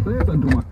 это, это, думаю.